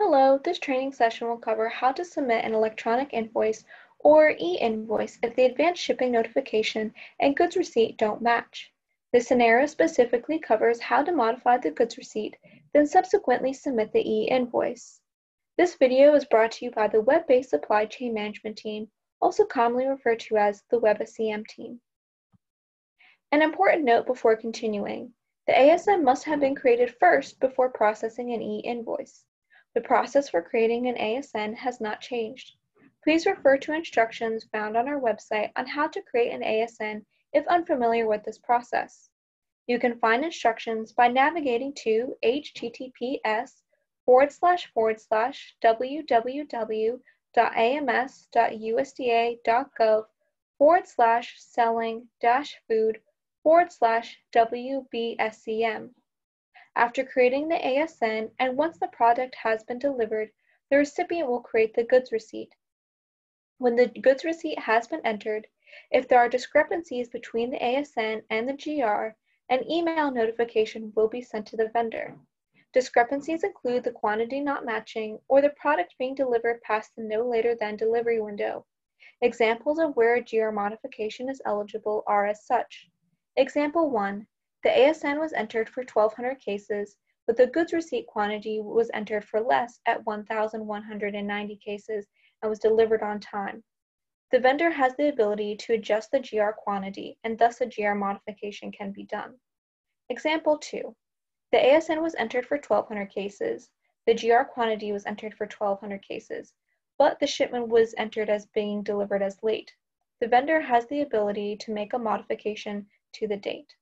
Hello, this training session will cover how to submit an electronic invoice or e-invoice if the advanced shipping notification and goods receipt don't match. This scenario specifically covers how to modify the goods receipt, then subsequently submit the e-invoice. This video is brought to you by the Web-Based Supply Chain Management Team, also commonly referred to as the WebSCM team. An important note before continuing, the ASN must have been created first before processing an e-invoice. The process for creating an ASN has not changed. Please refer to instructions found on our website on how to create an ASN if unfamiliar with this process. You can find instructions by navigating to https forward slash forward slash www.ams.usda.gov forward slash selling dash food forward slash WBSCM. After creating the ASN and once the product has been delivered, the recipient will create the goods receipt. When the goods receipt has been entered, if there are discrepancies between the ASN and the GR, an email notification will be sent to the vendor. Discrepancies include the quantity not matching or the product being delivered past the no later than delivery window. Examples of where a GR modification is eligible are as such. Example 1 the ASN was entered for 1,200 cases, but the goods receipt quantity was entered for less at 1,190 cases and was delivered on time. The vendor has the ability to adjust the GR quantity, and thus a GR modification can be done. Example 2. The ASN was entered for 1,200 cases. The GR quantity was entered for 1,200 cases, but the shipment was entered as being delivered as late. The vendor has the ability to make a modification to the date.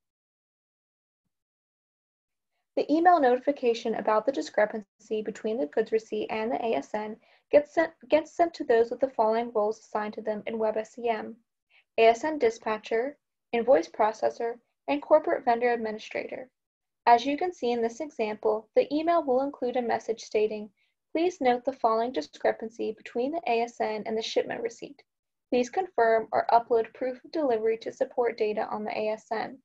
The email notification about the discrepancy between the goods receipt and the ASN gets sent, gets sent to those with the following roles assigned to them in WebSCM ASN dispatcher, invoice processor, and corporate vendor administrator. As you can see in this example, the email will include a message stating, please note the following discrepancy between the ASN and the shipment receipt. Please confirm or upload proof of delivery to support data on the ASN.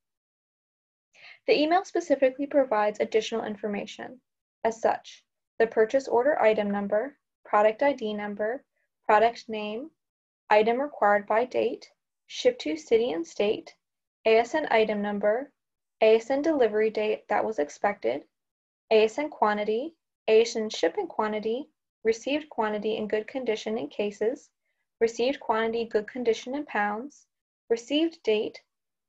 The email specifically provides additional information. As such, the purchase order item number, product ID number, product name, item required by date, ship to city and state, ASN item number, ASN delivery date that was expected, ASN quantity, ASN shipping quantity, received quantity in good condition in cases, received quantity good condition in pounds, received date,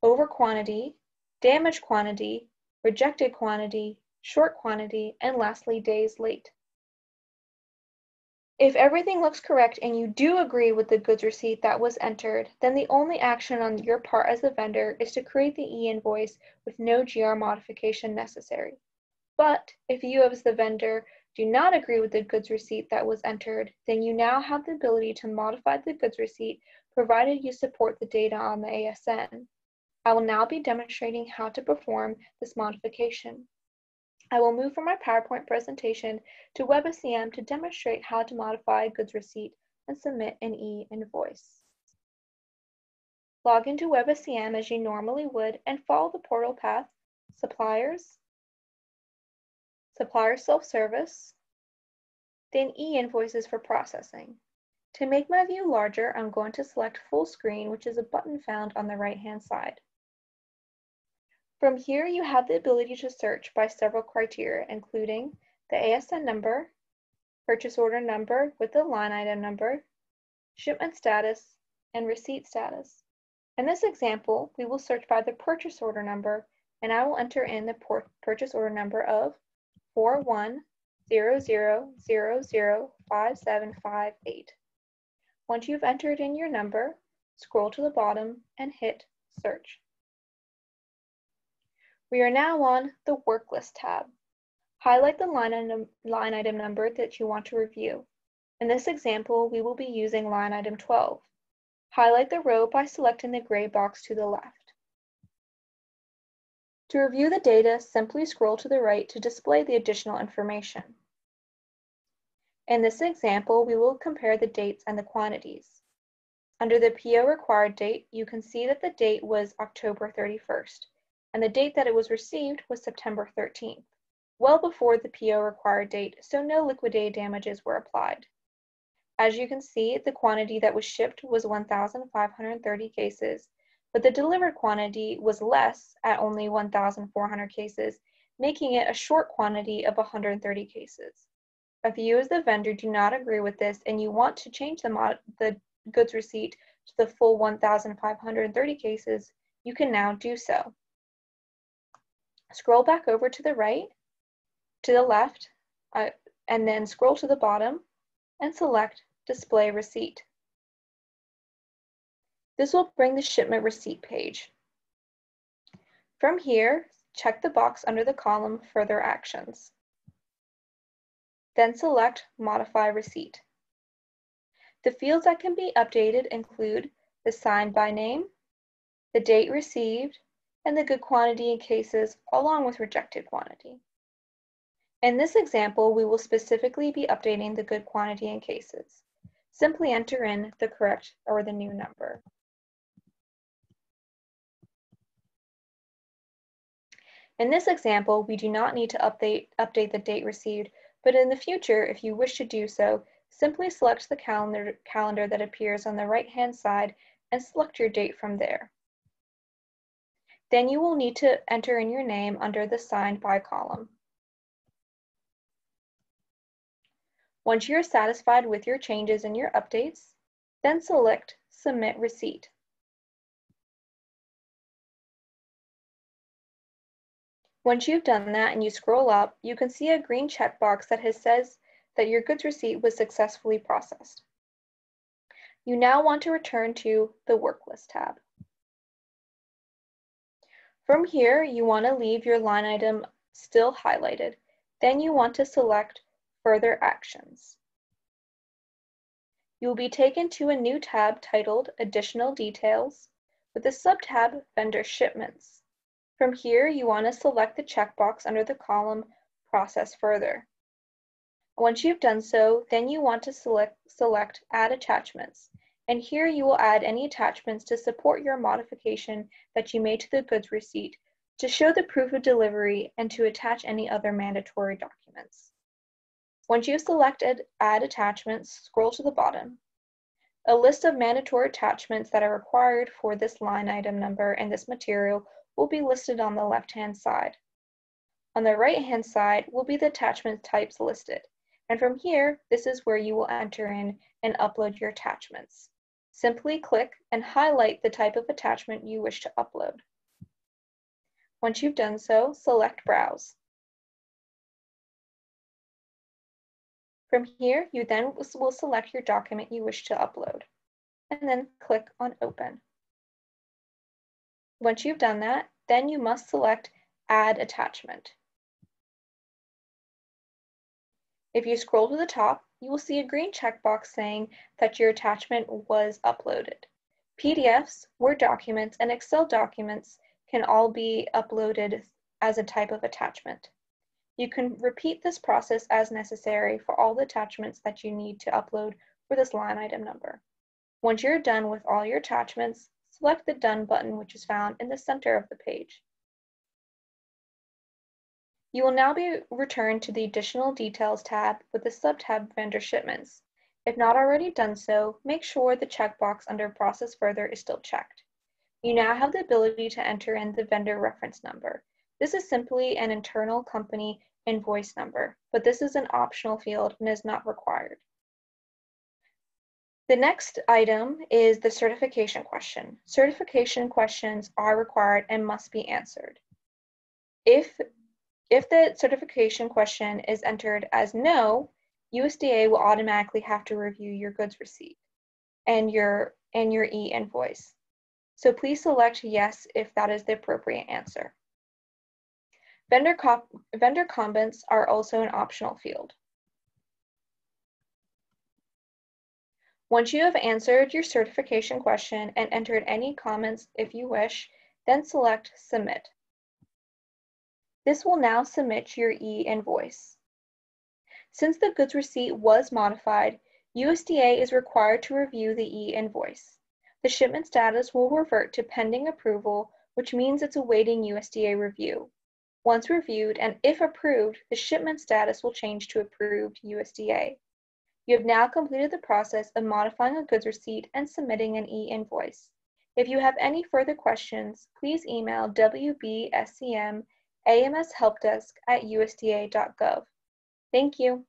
over quantity, damaged quantity, rejected quantity, short quantity, and lastly, days late. If everything looks correct and you do agree with the goods receipt that was entered, then the only action on your part as the vendor is to create the e-invoice with no GR modification necessary. But if you as the vendor do not agree with the goods receipt that was entered, then you now have the ability to modify the goods receipt provided you support the data on the ASN. I will now be demonstrating how to perform this modification. I will move from my PowerPoint presentation to WebSCM to demonstrate how to modify a goods receipt and submit an e-invoice. Log into WebSCM as you normally would and follow the portal path, Suppliers, Supplier Self-Service, then e-invoices for processing. To make my view larger, I'm going to select Full Screen, which is a button found on the right-hand side. From here, you have the ability to search by several criteria, including the ASN number, purchase order number with the line item number, shipment status, and receipt status. In this example, we will search by the purchase order number, and I will enter in the purchase order number of 4100005758. Once you've entered in your number, scroll to the bottom and hit search. We are now on the Work List tab. Highlight the line item, line item number that you want to review. In this example, we will be using line item 12. Highlight the row by selecting the gray box to the left. To review the data, simply scroll to the right to display the additional information. In this example, we will compare the dates and the quantities. Under the PO required date, you can see that the date was October 31st and the date that it was received was September 13th. well before the PO required date, so no liquidated damages were applied. As you can see, the quantity that was shipped was 1,530 cases, but the delivered quantity was less at only 1,400 cases, making it a short quantity of 130 cases. If you as the vendor do not agree with this and you want to change the, the goods receipt to the full 1,530 cases, you can now do so. Scroll back over to the right, to the left, uh, and then scroll to the bottom and select Display Receipt. This will bring the shipment receipt page. From here, check the box under the column Further Actions. Then select Modify Receipt. The fields that can be updated include the signed by name, the date received, and the good quantity in cases along with rejected quantity. In this example, we will specifically be updating the good quantity in cases. Simply enter in the correct or the new number. In this example, we do not need to update, update the date received, but in the future, if you wish to do so, simply select the calendar, calendar that appears on the right-hand side and select your date from there. Then you will need to enter in your name under the signed by column. Once you're satisfied with your changes and your updates, then select Submit Receipt. Once you've done that and you scroll up, you can see a green checkbox that has says that your goods receipt was successfully processed. You now want to return to the Work List tab. From here, you want to leave your line item still highlighted. Then you want to select Further Actions. You will be taken to a new tab titled Additional Details with a subtab Vendor Shipments. From here, you want to select the checkbox under the column Process Further. Once you've done so, then you want to select, select Add Attachments. And here you will add any attachments to support your modification that you made to the goods receipt, to show the proof of delivery, and to attach any other mandatory documents. Once you've selected Add Attachments, scroll to the bottom. A list of mandatory attachments that are required for this line item number and this material will be listed on the left-hand side. On the right-hand side will be the attachment types listed. And from here, this is where you will enter in and upload your attachments. Simply click and highlight the type of attachment you wish to upload. Once you've done so, select Browse. From here, you then will select your document you wish to upload, and then click on Open. Once you've done that, then you must select Add Attachment. If you scroll to the top, you will see a green checkbox saying that your attachment was uploaded. PDFs, Word documents, and Excel documents can all be uploaded as a type of attachment. You can repeat this process as necessary for all the attachments that you need to upload for this line item number. Once you're done with all your attachments, select the Done button which is found in the center of the page. You will now be returned to the Additional Details tab with the sub-tab Vendor Shipments. If not already done so, make sure the checkbox under Process Further is still checked. You now have the ability to enter in the vendor reference number. This is simply an internal company invoice number, but this is an optional field and is not required. The next item is the certification question. Certification questions are required and must be answered. If, if the certification question is entered as no, USDA will automatically have to review your goods receipt and your, and your e-invoice. So please select yes if that is the appropriate answer. Vendor, vendor comments are also an optional field. Once you have answered your certification question and entered any comments if you wish, then select Submit. This will now submit your e-invoice. Since the goods receipt was modified, USDA is required to review the e-invoice. The shipment status will revert to pending approval, which means it's awaiting USDA review. Once reviewed and if approved, the shipment status will change to approved USDA. You have now completed the process of modifying a goods receipt and submitting an e-invoice. If you have any further questions, please email WBSCM AMS Helpdesk at USDA.gov. Thank you.